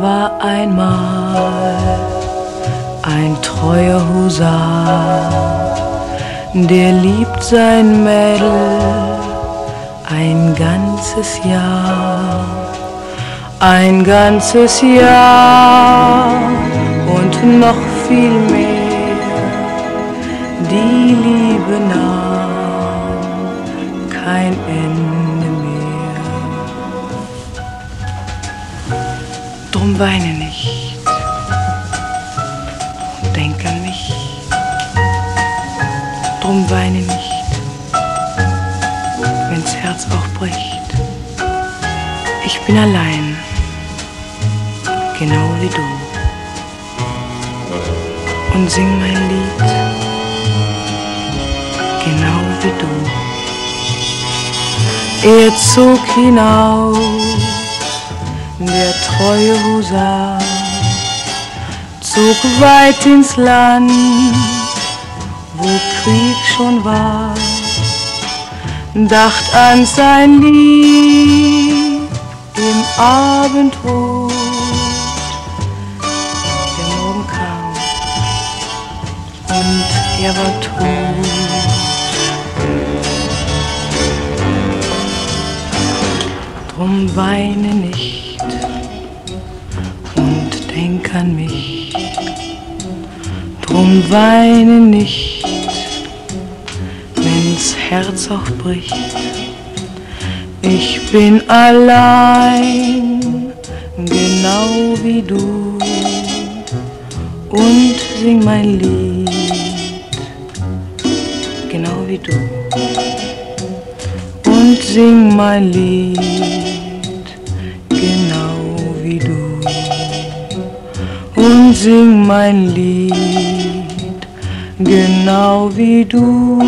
war einmal ein treuer Husar, der liebt sein Mädel ein ganzes Jahr, ein ganzes Jahr und noch viel mehr. Die Liebe nahm Drum weine nicht und denk an mich. Drum weine nicht, wenn's Herz auch bricht. Ich bin allein, genau wie du und sing mein Lied, genau wie du. Er zog hinaus, der treue Husar, zog weit ins Land, wo Krieg schon war, dacht an sein Lieb im Abendrot. Der Morgen kam und er war tot. Drum weine nicht denk an mich. Drum weine nicht, wenn's Herz auch bricht. Ich bin allein, genau wie du, und sing mein Lied, genau wie du. Und sing mein Lied, Sing mein Lied, genau wie du.